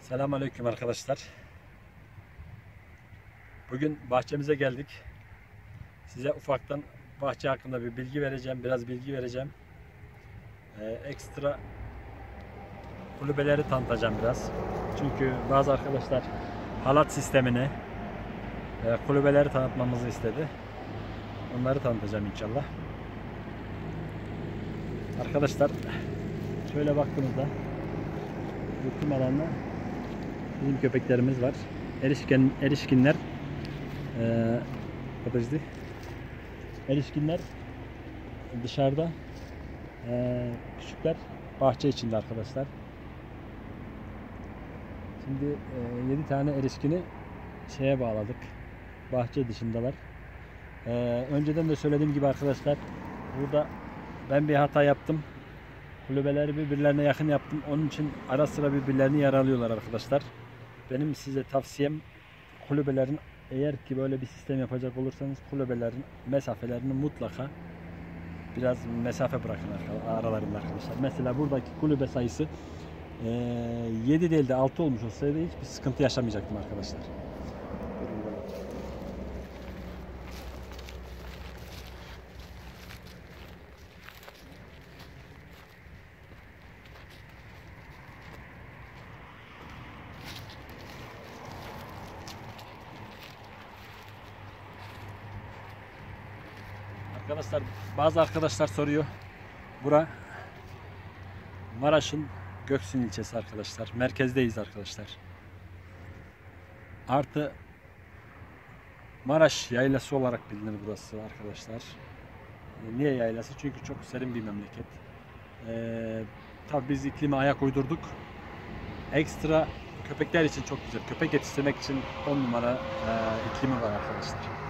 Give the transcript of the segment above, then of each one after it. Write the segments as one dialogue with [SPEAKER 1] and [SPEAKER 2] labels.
[SPEAKER 1] Selamünaleyküm arkadaşlar. Bugün bahçemize geldik. Size ufaktan bahçe hakkında bir bilgi vereceğim, biraz bilgi vereceğim. Ee, ekstra kulübeleri tanıtacağım biraz. Çünkü bazı arkadaşlar halat sistemini, e, kulübeleri tanıtmamızı istedi. Onları tanıtacağım inşallah. Arkadaşlar şöyle baktığımızda bu alanda bizim köpeklerimiz var. Erişkin erişkinler eee kapıcı. Erişkinler dışarıda eee, küçükler bahçe içinde arkadaşlar. Şimdi 7 tane erişkini şeye bağladık. Bahçe dışındalar. Eee, önceden de söylediğim gibi arkadaşlar burada ben bir hata yaptım. Kulübeleri birbirlerine yakın yaptım. Onun için ara sıra birbirlerini yaralıyorlar arkadaşlar. Benim size tavsiyem kulübelerin eğer ki böyle bir sistem yapacak olursanız kulübelerin mesafelerini mutlaka biraz mesafe bırakın aralarında arkadaşlar. Mesela buradaki kulübe sayısı eee 7 değil de 6 olmuş olsaydı hiçbir sıkıntı yaşamayacaktım arkadaşlar. Arkadaşlar bazı arkadaşlar soruyor. Bura Maraş'ın Göksun ilçesi arkadaşlar. Merkezdeyiz arkadaşlar. Artı Maraş yaylası olarak bilinir burası arkadaşlar. E, Niye yaylası? Çünkü çok serin bir memleket. Ee, tabii biz iklime ayak uydurduk. Ekstra köpekler için çok güzel. Köpek yetiştirmek için 10 numara e, iklimi var arkadaşlar.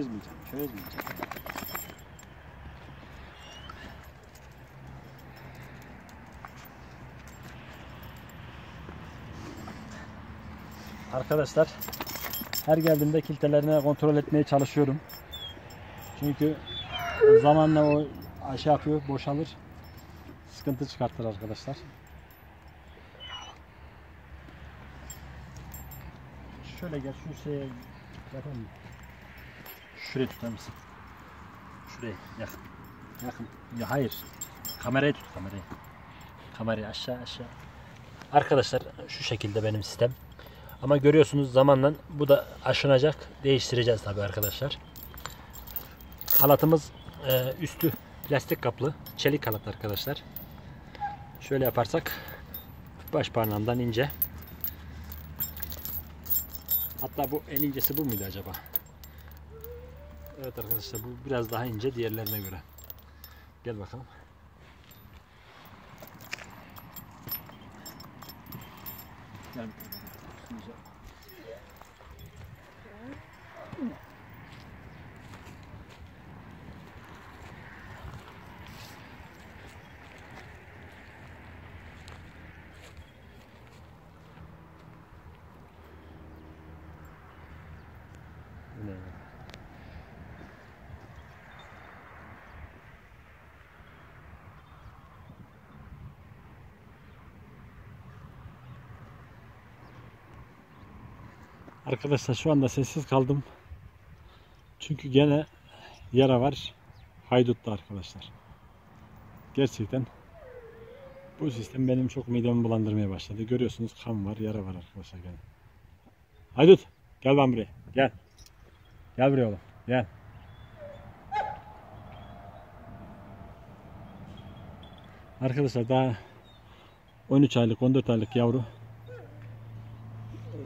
[SPEAKER 1] çözmeyeceğim, çözmeyeceğim. Arkadaşlar, her geldiğimde kilitelerini kontrol etmeye çalışıyorum. Çünkü zamanla o aşağı yapıyor, boşalır sıkıntı çıkartır arkadaşlar. Şöyle gel şu şeye yapalım mı? Şuraya tutar mısın? Şuraya yakın. Yakın. Ya hayır. Kamerayı tut kamerayı. Kamerayı aşağı aşağı. Arkadaşlar şu şekilde benim sistem. Ama görüyorsunuz zamanla bu da aşınacak. Değiştireceğiz tabi arkadaşlar. Halatımız e, üstü plastik kaplı. Çelik halat arkadaşlar. Şöyle yaparsak baş parmağımdan ince. Hatta bu en incesi bu muydu acaba? Evet arkadaşlar bu biraz daha ince diğerlerine göre. Gel bakalım. Gel bakalım. Arkadaşlar şu anda sessiz kaldım. Çünkü gene yara var. Haydut'ta arkadaşlar. Gerçekten bu sistem benim çok midemi bulandırmaya başladı. Görüyorsunuz kan var, yara var arkadaşlar gene. Haydut gel ben buraya. Gel. Gel buraya oğlum. Gel. Arkadaşlar daha 13 aylık 14 aylık yavru.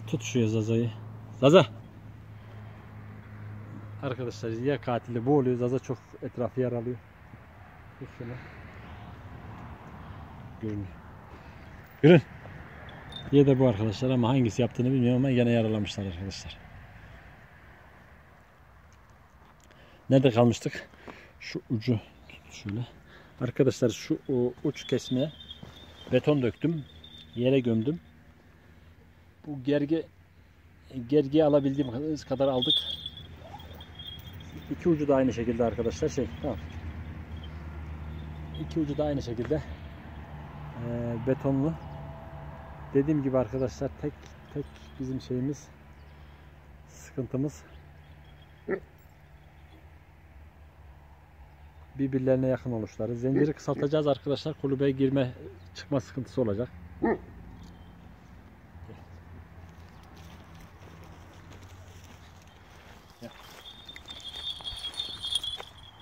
[SPEAKER 1] Tut şu Zaza'yı. Zaza. Arkadaşlar ya katili boğuluyor. Zaza çok etrafı yaralıyor. Şunu. görünüyor. Görün. Diye de bu arkadaşlar ama hangisi yaptığını bilmiyorum ama yine yaralamışlar arkadaşlar. Nerede kalmıştık? Şu ucu şöyle. Arkadaşlar şu uç kesmeye beton döktüm. Yere gömdüm. Bu gerge gergiyi alabildiğimiz kadar aldık. İki ucu da aynı şekilde arkadaşlar şey tamam. İki ucu da aynı şekilde eee, betonlu. Dediğim gibi arkadaşlar tek tek bizim şeyimiz sıkıntımız birbirlerine yakın oluşları. Zinciri kısaltacağız arkadaşlar. Kulübeye girme çıkma sıkıntısı olacak. Gel.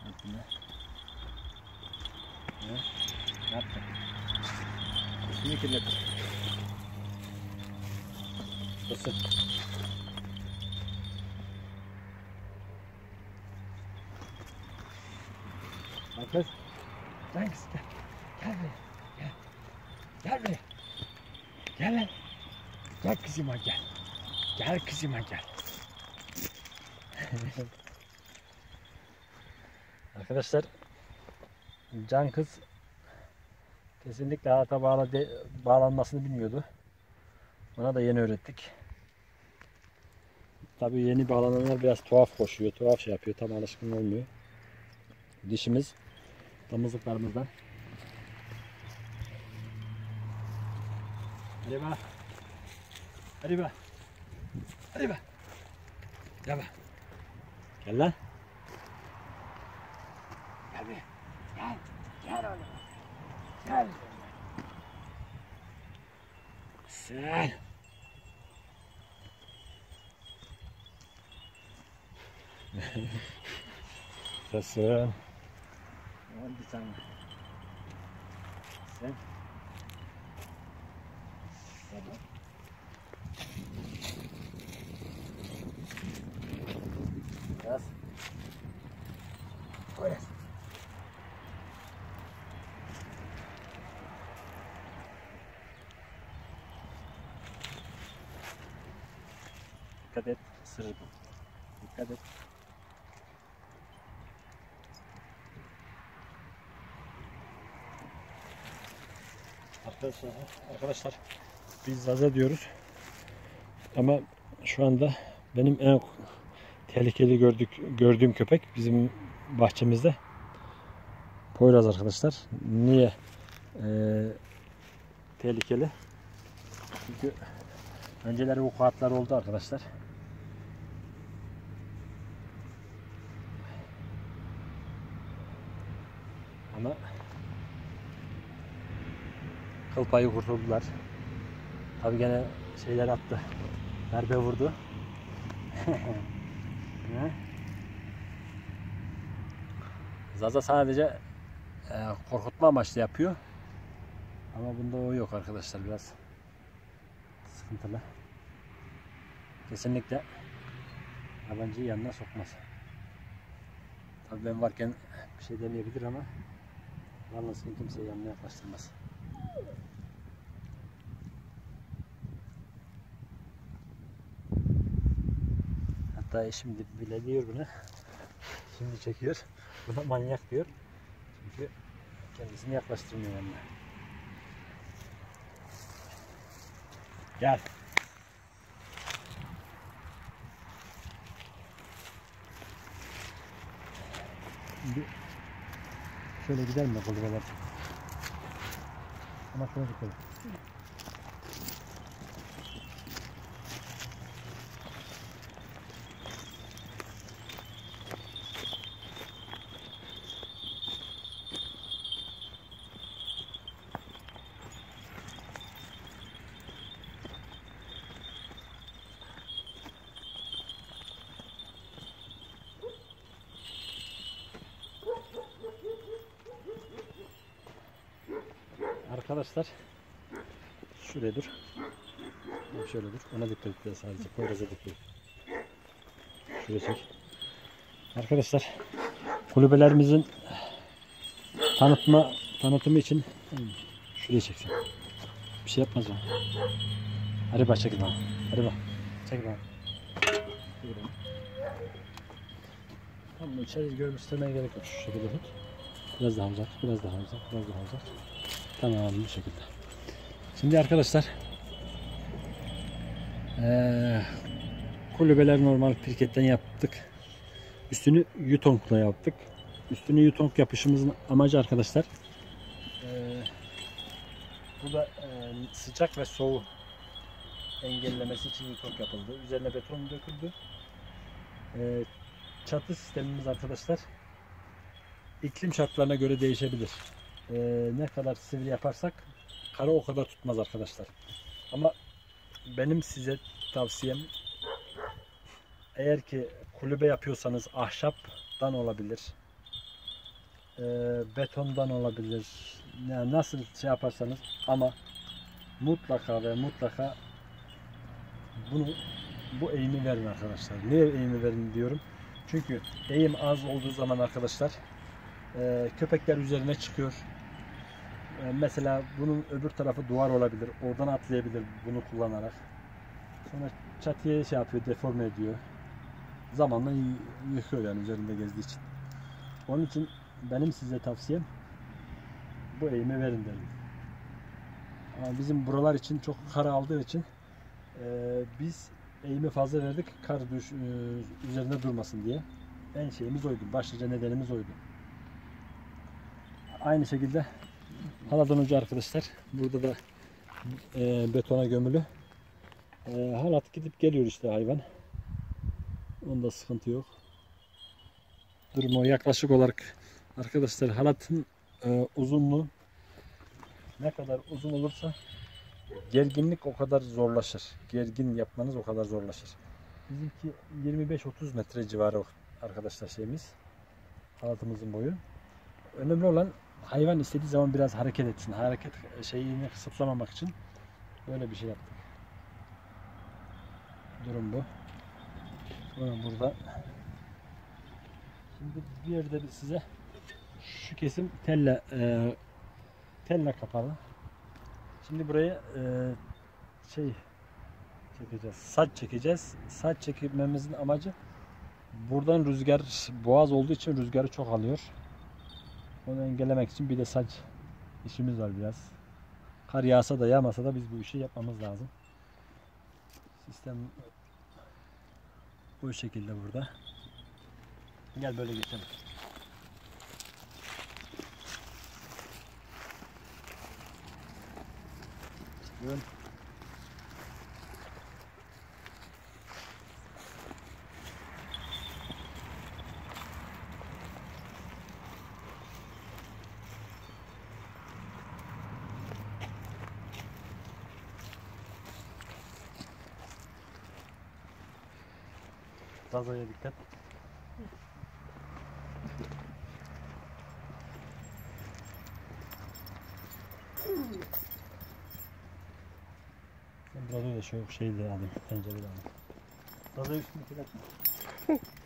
[SPEAKER 1] Ne yaptın ya? Ne? Ne yaptın? Üstünü kirlettin. Basın. Lan kız gel. Buraya. Gel. Gel buraya. Gel. Gel kızıma gel. Gel kızıma gel. Arkadaşlar Can kız kesinlikle hayata bağla bağlanmasını bilmiyordu. Ona da yeni öğrettik. Tabii yeni bağlananlar biraz tuhaf koşuyor, tuhaf şey yapıyor, tam alışkın olmuyor. Dişimiz damızlıklarımızdan. Hadi be. Hadi be. Hadi be. Gel be. Gel lan. Gel be. Gel. Gel oğlum. Gel. Sen. Nasılsın? Hadi sen. Sen. Tamam. Biraz. Biraz. Dikkat et. Isırır arkadaşlar biz Zaza diyoruz. Ama şu anda benim en tehlikeli gördük, gördüğüm köpek bizim bahçemizde. Poyraz arkadaşlar. Niye Ee, tehlikeli? Çünkü önceleri vukuatlar oldu arkadaşlar. Ama kıl payı kurtuldular. Tabi gene şeyler attı. Darbe vurdu. Zaza sadece e, korkutma amaçlı yapıyor. Ama bunda o yok arkadaşlar biraz sıkıntılı. Kesinlikle yabancıyı yanına sokmaz. Tabii ben varken bir şey demeyebilir ama yalnız kimseyi yanına yaklaştırmaz. Hatta eşim de bile diyor bunu. Şimdi çekiyor. Buna manyak diyor. Çünkü kendisini yaklaştırmıyor yanına. Gel. Şimdi şöyle gider mi kulübeler? Ama şöyle gidelim. Arkadaşlar şuraya dur. Şöyle dur. Ona dikkat et sadece. Poyraz'a dikkat et. Şuraya çek. Arkadaşlar kulübelerimizin tanıtma tanıtımı için Şuraya çeksin. Bir şey yapmaz o. Hadi bak çekil bana. Hadi bak. Çekil bana. Tamam içeri göstermeye gerek yok. Şu şekilde tut. Biraz daha uzak, biraz daha uzak, biraz daha uzak. Tamam bu şekilde. Şimdi arkadaşlar eee kulübeler normal pirketten yaptık. Üstünü yutonkla yaptık. Üstünü yutonk yapışımızın amacı arkadaşlar eee burada eee, sıcak ve soğuğu engellemesi için yutonk yapıldı. Üzerine beton döküldü. Eee, çatı sistemimiz arkadaşlar iklim şartlarına göre değişebilir. Eee, ne kadar sivri yaparsak kara o kadar tutmaz arkadaşlar. Ama benim size tavsiyem eğer ki kulübe yapıyorsanız ahşaptan olabilir. eee, betondan olabilir. Yani nasıl şey yaparsanız ama mutlaka ve mutlaka bunu bu eğimi verin arkadaşlar. Niye eğimi verin diyorum? Çünkü eğim az olduğu zaman arkadaşlar eee, köpekler üzerine çıkıyor. Eee, mesela bunun öbür tarafı duvar olabilir. Oradan atlayabilir bunu kullanarak. Sonra çatıya şey yapıyor, deforme ediyor. Zamanla yıkıyor yani üzerinde gezdiği için. Onun için benim size tavsiyem bu eğimi verin derim. Ama bizim buralar için çok kar aldığı için eee, biz eğimi fazla verdik kar düş, eee, üzerinde durmasın diye. En şeyimiz oydu. Başlıca nedenimiz oydu. Aynı şekilde haladan önce arkadaşlar burada da eee, betona gömülü. Eee, halat gidip geliyor işte hayvan. Onda sıkıntı yok. Durumu yaklaşık olarak arkadaşlar halatın eee, uzunluğu ne kadar uzun olursa gerginlik o kadar zorlaşır. Gergin yapmanız o kadar zorlaşır. Bizimki 25-30 metre civarı arkadaşlar şeyimiz. Halatımızın boyu. Önemli olan hayvan istediği zaman biraz hareket etsin. Hareket şeyini kısıtlamamak için böyle bir şey yaptık. Durum bu. Sonra burada şimdi bir bir size şu kesim telle e, telle kapalı. Şimdi buraya e, şey çekeceğiz. Saç çekeceğiz. Saç çekmemizin amacı buradan rüzgar boğaz olduğu için rüzgarı çok alıyor. Onu engellemek için bir de saç işimiz var biraz. Kar yağsa da yağmasa da biz bu işi yapmamız lazım. Sistem bu şekilde burada. Gel böyle geçelim. Buyurun. Gazaya dikkat. Burada da şu şeyi de alayım, tencereyi de alayım. Gazaya üstünü kirletme.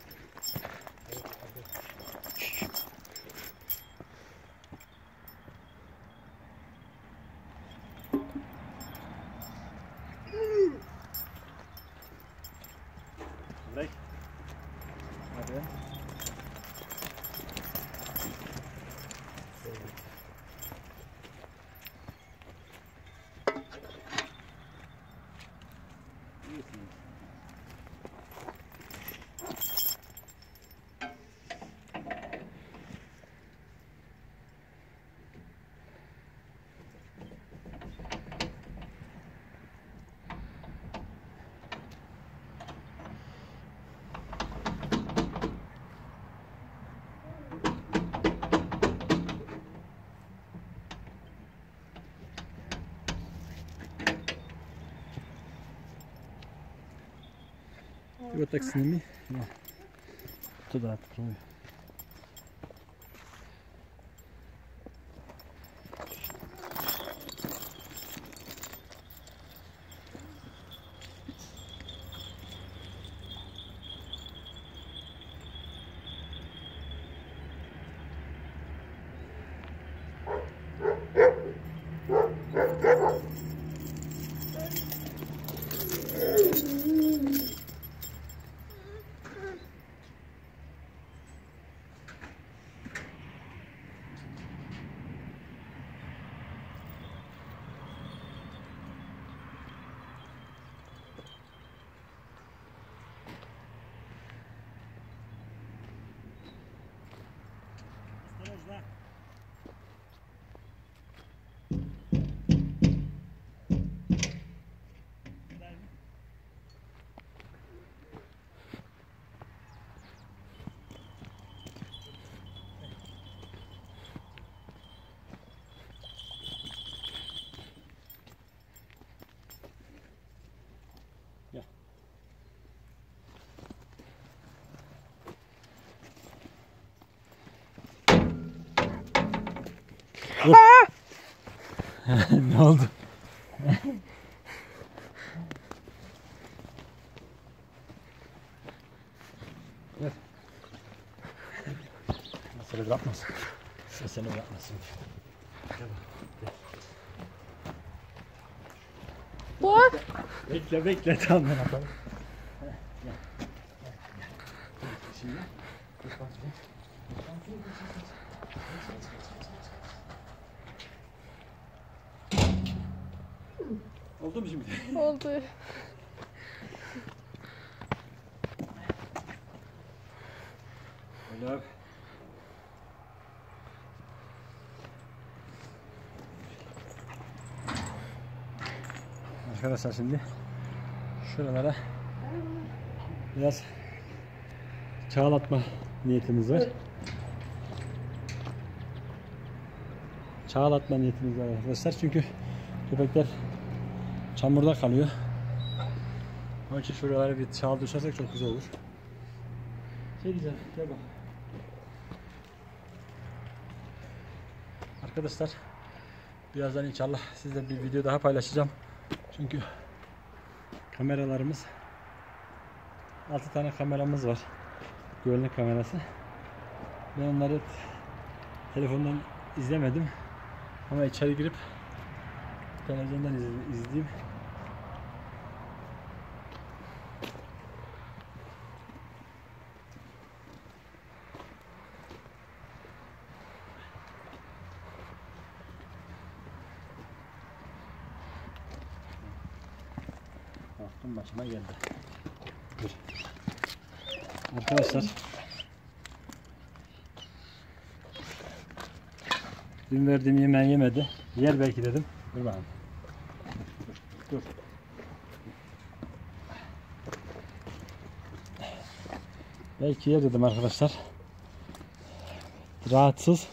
[SPEAKER 1] И вот так сними. Да. Туда открою. Dur. ne oldu? Gel. Seni bırakmasın. Seni bırakmasın. Gel bak,
[SPEAKER 2] Bu.
[SPEAKER 1] gel. Bekle bekle tamam ben atalım. Şimdi. dur bak, dur. Oldu mu şimdi?
[SPEAKER 2] Oldu.
[SPEAKER 1] Abi. Arkadaşlar şimdi şuralara biraz çağlatma niyetimiz var. Çağlatma niyetimiz var arkadaşlar çünkü köpekler çamurda kalıyor. Onun için şuralara bir çağ düşersek çok güzel olur. Şey diyeceğim, gel bak. Arkadaşlar birazdan inşallah sizle bir video daha paylaşacağım. Çünkü kameralarımız 6 tane kameramız var. Güvenlik kamerası. Ben onları telefondan izlemedim. Ama içeri girip televizyondan iz- izleyeyim. Başıma geldi. Dur. Arkadaşlar. Dün verdiğim yemeği yemedi. Yer belki dedim. Dur bakalım. Dur. Dur. Belki yer dedim arkadaşlar. Rahatsız.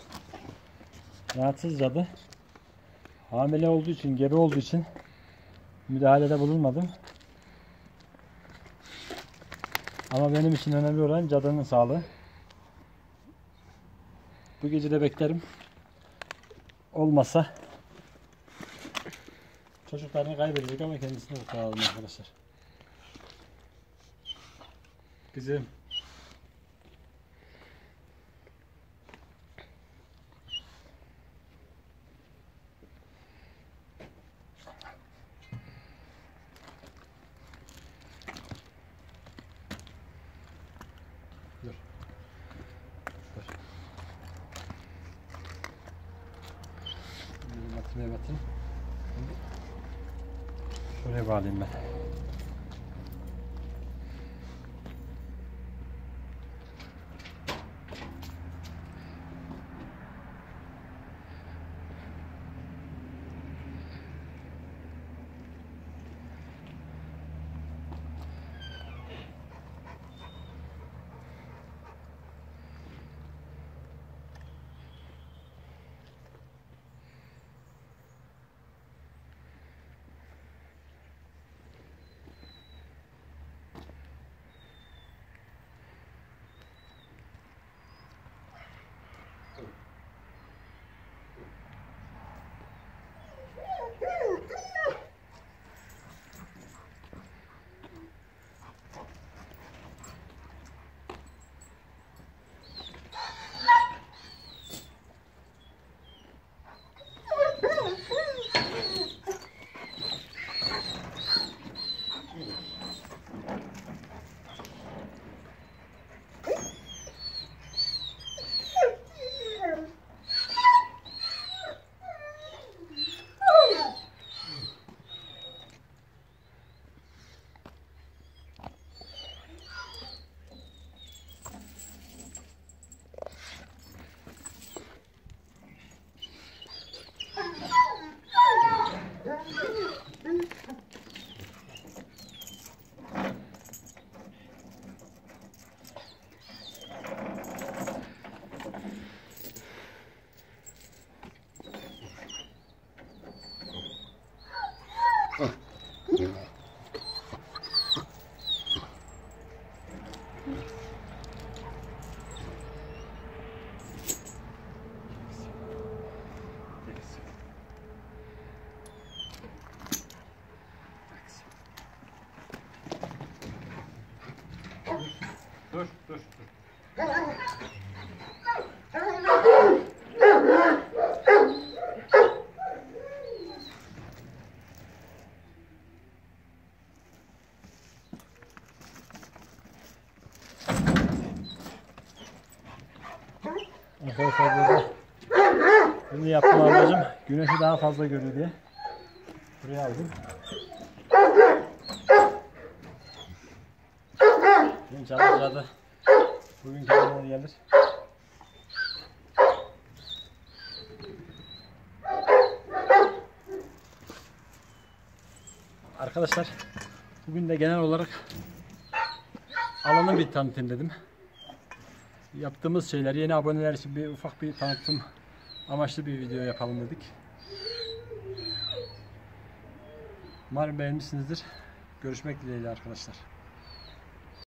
[SPEAKER 1] Rahatsız cadı. Hamile olduğu için, gebe olduğu için müdahalede bulunmadım. Ama benim için önemli olan cadının sağlığı. Bu gece de beklerim. Olmasa çocuklarını kaybedecek ama kendisini kurtaralım arkadaşlar. Kızım. 那边的门嗯。你好 Bunu yaptım amacım güneşi daha fazla görür diye. Buraya aldım. Genç alıcıda bugün kendileri gelir. Arkadaşlar bugün de genel olarak alanı bir tanıtayım dedim. Yaptığımız şeyler yeni aboneler için bir ufak bir tanıtım amaçlı bir video yapalım dedik. Umarım beğenmişsinizdir. Görüşmek dileğiyle arkadaşlar.